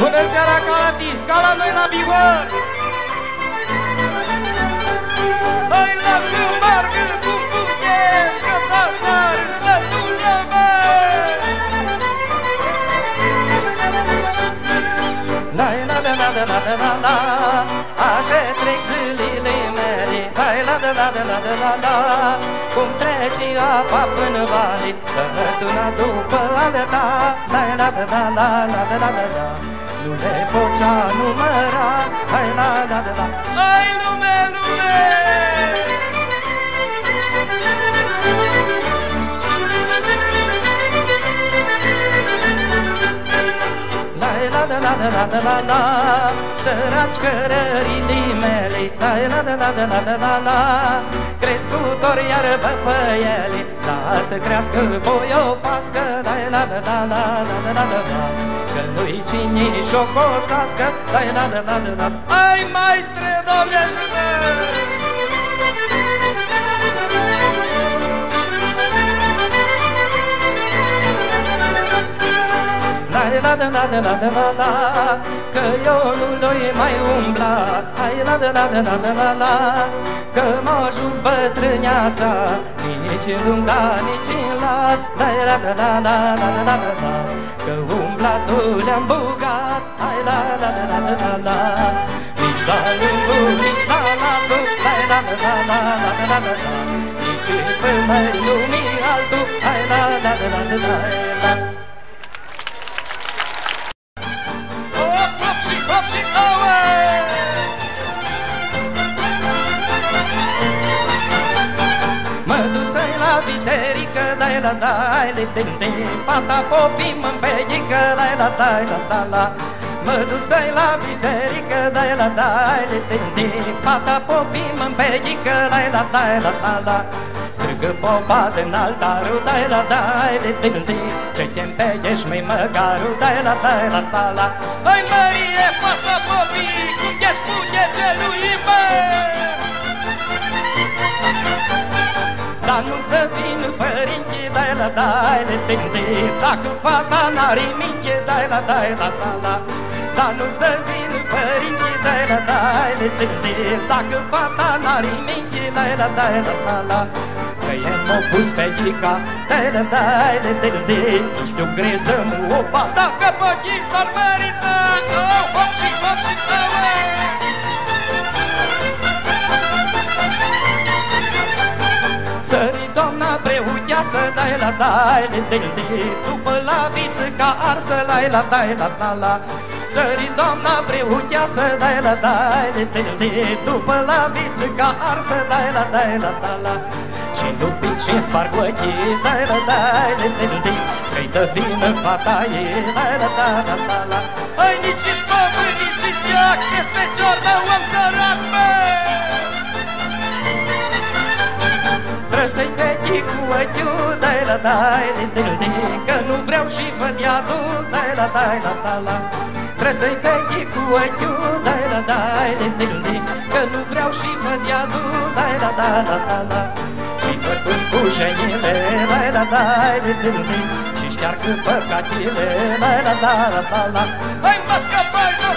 Bună seara, Calatis, ca la noi la Bihor! Hai, lasă margă cum putem, că ta sar la tună, La la la la la la la la la Așa trec zilele mele Hai la la la la la la la la Cum trece apa până vale Una după alta La la la la la la la la la la Nu le pocea număra Hai la la la la Hai lume, lume La la la la la la la la Săraci cărările mele La la la la la la la la Crescutori iar băpăiele Lasă crească voi o pască La la la la la la la la la Că nu-i cine și-o cosască La la la la la la Ai maestre, Doamne La la la la la la la la la Că eu nu doi mai umbla Hai la la la la la la la la Că m-a ajuns bătrâneața Nici în lungda, nici în lat La la la la la la la la la la Că umblatul le-am bugat Hai la la la la la la la Nici la lungul, nici la latul La la la la la la la la la la Nici pe mai lumii altul Hai la la la la la la la la dai le din din Pata popii mă împedică, dai la dai la da la. Mă dusei la biserică, dai la dai le din din Pata popii mă împedică, dai la dai la da la. Strigă popa din altarul, dai la dai le din din Ce te împediești măi măgarul, dai la dai la da la. Hai Marie, pata popii, părinții, dai la dai le tinde Dacă fata n-are minche, dai la dai la la la Dar nu să vin părinții, dai la dai le tinde Dacă fata n-are minche, dai la dai la la la Că e m-o pus pe ghica, dai la dai le tinde Nu știu creză-mi opa, dacă păchii s-ar merita Oh, hop preucheasă, dai la dai le de de După la viță ca arsă, lai la dai la la la. Sări doamna preucheasă, dai la dai le de de După la viță ca arsă, dai la dai la la la. Și lupii ce sparg ochii, dai la dai le de de Că-i dă vină fata ei, dai la da la la la. Hai nici spăvă, vechi cu ochiul, dai la dai li li li Că nu vreau și văd iadul, dai la dai la la la. Trebuie să-i vechi cu ochiul, dai la dai li li li Că nu vreau și văd iadul, dai la da la la la. Și făcând cu jenile, dai la dai li li li Și șteargă păcatile, dai la da la la la. Hai mă scăpai, mă